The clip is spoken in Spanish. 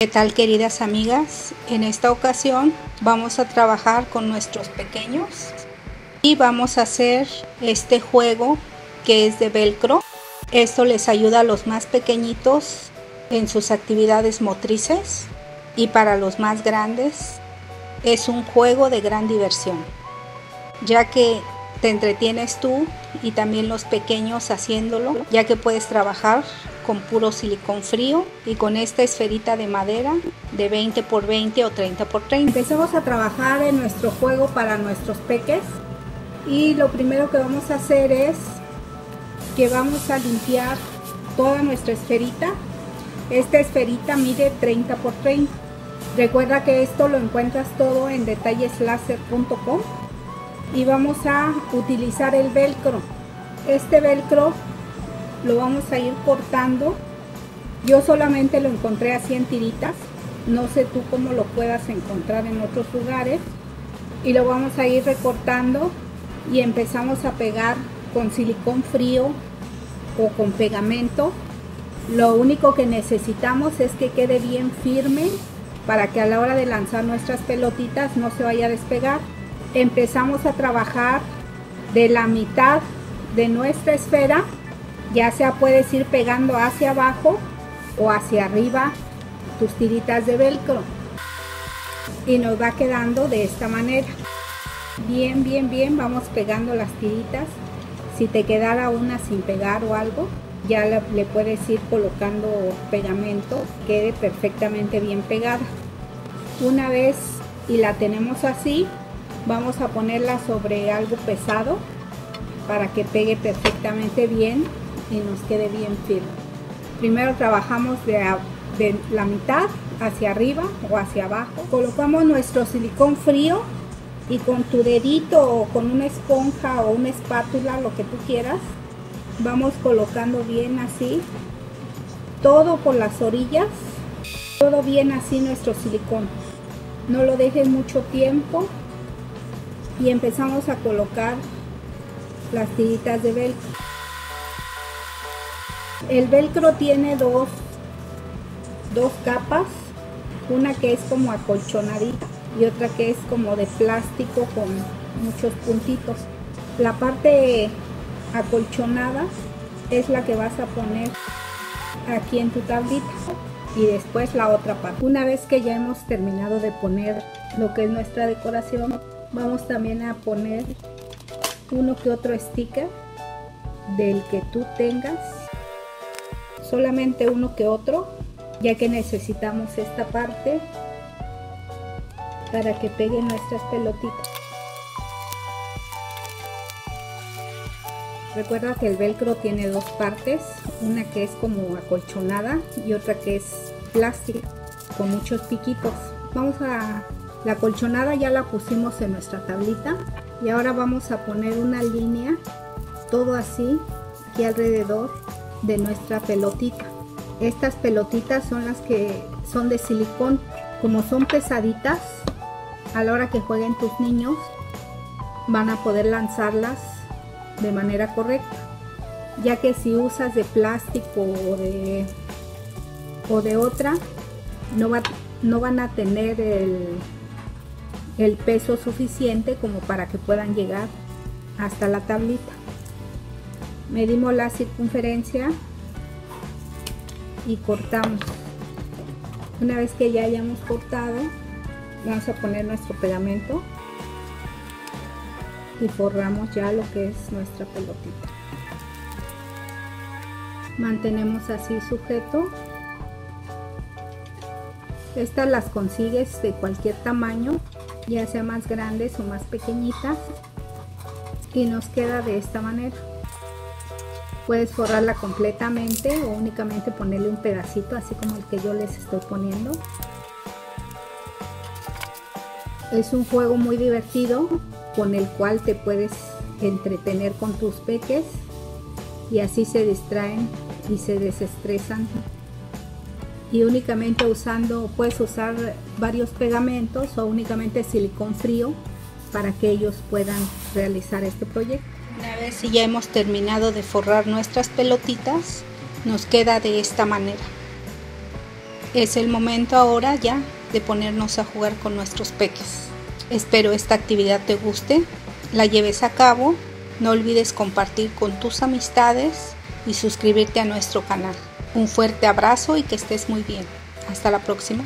¿Qué tal queridas amigas? En esta ocasión vamos a trabajar con nuestros pequeños y vamos a hacer este juego que es de velcro. Esto les ayuda a los más pequeñitos en sus actividades motrices y para los más grandes es un juego de gran diversión, ya que te entretienes tú y también los pequeños haciéndolo, ya que puedes trabajar con puro silicón frío y con esta esferita de madera de 20 por 20 o 30 por 30. Empezamos a trabajar en nuestro juego para nuestros peques y lo primero que vamos a hacer es que vamos a limpiar toda nuestra esferita. Esta esferita mide 30 por 30. Recuerda que esto lo encuentras todo en detalleslaser.com y vamos a utilizar el velcro. Este velcro lo vamos a ir cortando. Yo solamente lo encontré así en tiritas. No sé tú cómo lo puedas encontrar en otros lugares. Y lo vamos a ir recortando y empezamos a pegar con silicón frío o con pegamento. Lo único que necesitamos es que quede bien firme para que a la hora de lanzar nuestras pelotitas no se vaya a despegar. Empezamos a trabajar de la mitad de nuestra esfera ya sea puedes ir pegando hacia abajo o hacia arriba tus tiritas de velcro. Y nos va quedando de esta manera. Bien bien bien vamos pegando las tiritas. Si te quedara una sin pegar o algo ya le, puedes ir colocando pegamento quede perfectamente bien pegada una vez y la tenemos así vamos a ponerla sobre algo pesado para que pegue perfectamente bien y nos quede bien firme. Primero trabajamos de, la mitad hacia arriba o hacia abajo. Colocamos nuestro silicón frío y con tu dedito o con una esponja o una espátula, lo que tú quieras, vamos colocando bien así, todo por las orillas, todo bien así nuestro silicón. No lo dejes mucho tiempo y empezamos a colocar las tiritas de velcro. El velcro tiene dos, dos capas, una que es como acolchonadita y otra que es como de plástico con muchos puntitos. La parte acolchonada es la que vas a poner aquí en tu tablita y después la otra parte. Una vez que ya hemos terminado de poner lo que es nuestra decoración, vamos también a poner uno que otro sticker del que tú tengas solamente uno que otro ya que necesitamos esta parte para que peguen nuestras pelotitas recuerda que el velcro tiene dos partes una que es como acolchonada y otra que es plástica con muchos piquitos vamos a la colchonada ya la pusimos en nuestra tablita y ahora vamos a poner una línea todo así aquí alrededor de nuestra pelotita. Estas pelotitas son las que son de silicón. Como son pesaditas, a la hora que jueguen tus niños, van a poder lanzarlas de manera correcta. Ya que si usas de plástico o de, o de otra, no, va, no van a tener el, el peso suficiente como para que puedan llegar hasta la tablita medimos la circunferencia y cortamos una vez que ya hayamos cortado vamos a poner nuestro pegamento y forramos ya lo que es nuestra pelotita. Mantenemos así sujeto. Estas las consigues de cualquier tamaño ya sea más grandes o más pequeñitas y nos queda de esta manera. Puedes forrarla completamente o únicamente ponerle un pedacito así como el que yo les estoy poniendo. Es un juego muy divertido con el cual te puedes entretener con tus peques y así se distraen y se desestresan y únicamente usando, puedes usar varios pegamentos o únicamente silicón frío para que ellos puedan realizar este proyecto. Una vez ya hemos terminado de forrar nuestras pelotitas, nos queda de esta manera. Es el momento ahora ya de ponernos a jugar con nuestros peques. Espero esta actividad te guste, la lleves a cabo, no olvides compartir con tus amistades y suscribirte a nuestro canal. Un fuerte abrazo y que estés muy bien. Hasta la próxima.